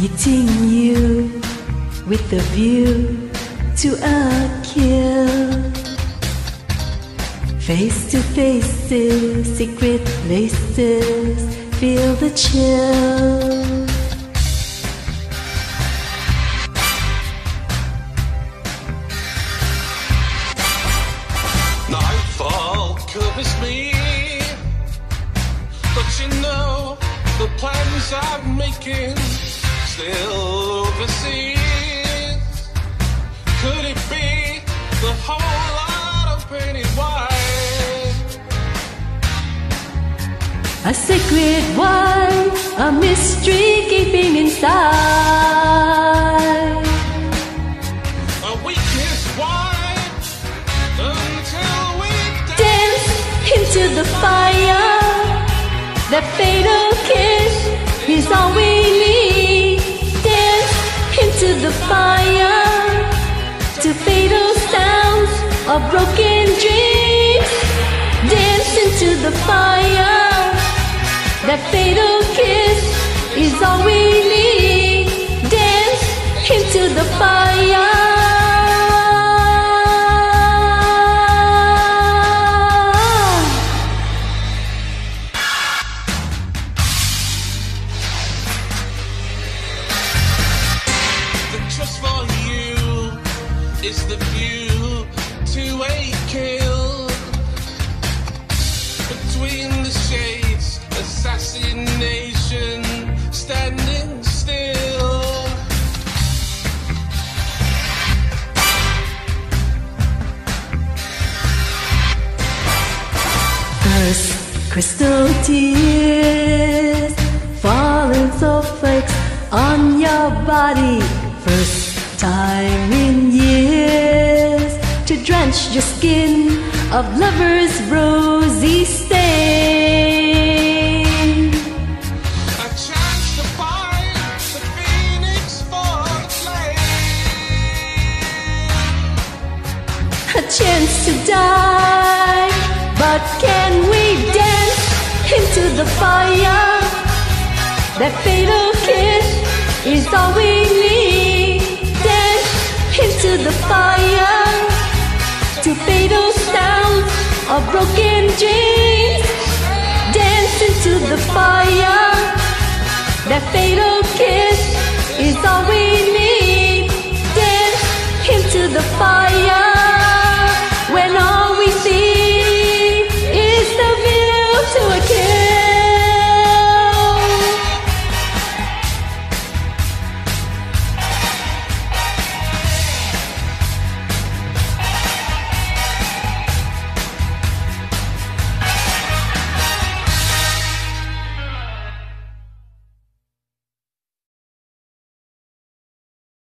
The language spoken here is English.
meeting you with a view to a kill. Face to faces, secret places, feel the chill. Nightfall covers me, but you know the plans I'm making still overseas. Could it be the whole lot of painted white? A secret wine, a mystery keeping inside. A week is until we Dance into the fire. That fatal kiss is all we need. The fire. To fatal sounds of broken dreams. Dance into the fire. That fatal kiss is all we need. Is the view to a kill. Between the shades, assassination standing still. First, crystal tears falling so flakes on your body. First time to your skin of lover's rosy stain. A chance to find the phoenix for the flame. a chance to die. But can we dance into the fire? That fatal to fatal sounds of broken dreams. Dance into the fire. That fatal